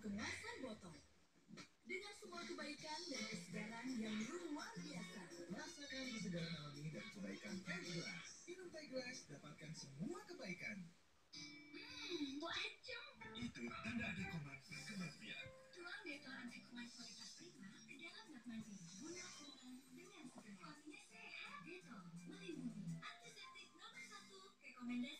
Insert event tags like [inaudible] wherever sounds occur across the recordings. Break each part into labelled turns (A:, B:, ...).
A: kemasan botol. Dengan semua kebaikan dan kesegaran yang luar biasa.
B: Rasakan kesegaran alami dan kebaikan teh gelas. Minum teh Glass dapatkan semua kebaikan.
A: Hmm, macam.
B: Itu tanda ada komar kematian.
A: Tuang detol anti kuman kualitas prima ke dalam bak mandi. Gunakan dengan segera. Suaminya sehat. Detol melindungi. Antiseptik nomor satu rekomendasi.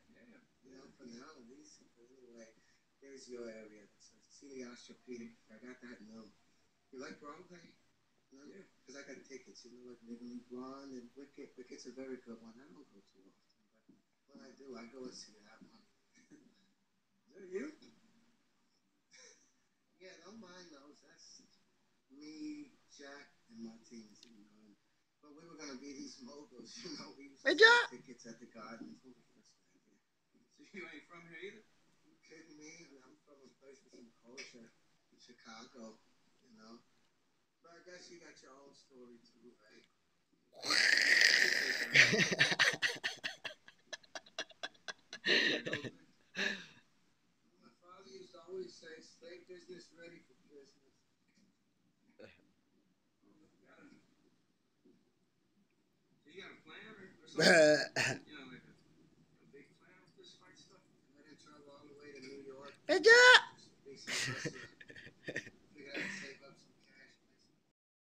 C: there's your area. So see the Osteopedic. I got that new. You like Broadway? No? Yeah. Because I got tickets, you know, like Legally Blonde and Wicked. Wicked's a very good one. I don't go too often, but when I do, I go and see that one. [laughs] do you? [laughs] yeah, don't mind those. That's me, Jack, and Martinez, you know. But we were gonna be these moguls, [laughs] you know. We used to Meja. sell tickets at the gardens when we first got here.
D: So you ain't from here either?
C: You kidding me? And I'm from a place with some culture in Chicago, you know. But I guess you got your own story too, right?
D: [laughs]
C: My father used to always say, "Stay business ready for business." So
D: [laughs] you got a plan or, or
E: something?
D: [laughs] you know, like a, a big plan with this fight stuff?
C: I didn't travel all the way to New York. Meja. Basic wrestler.